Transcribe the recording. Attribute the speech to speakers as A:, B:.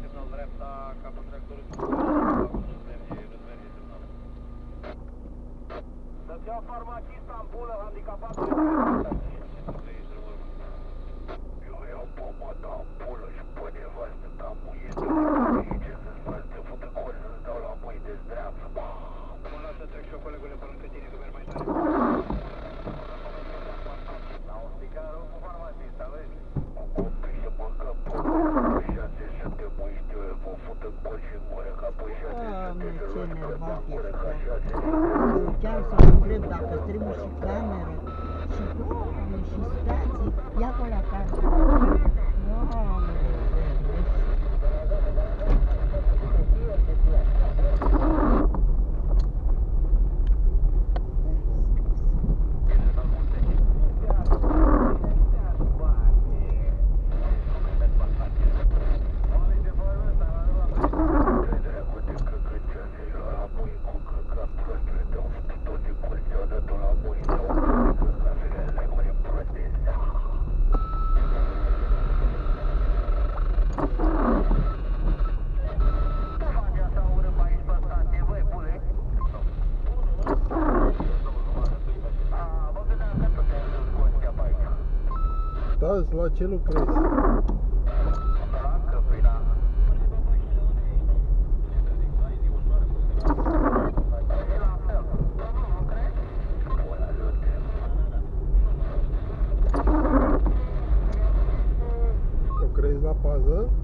A: dea semnal dreapta, capul tractorului. Nu-ți merge, nu-ți merge semnalul. Să-ți iau farmacista în pulă, handicapatul. vreau să-i întreb dacă trebuie și cameră și doamne și stații, ia-o la casă. Doamne,
B: azi? La ce lucrezi?
C: Lucrezi la pază?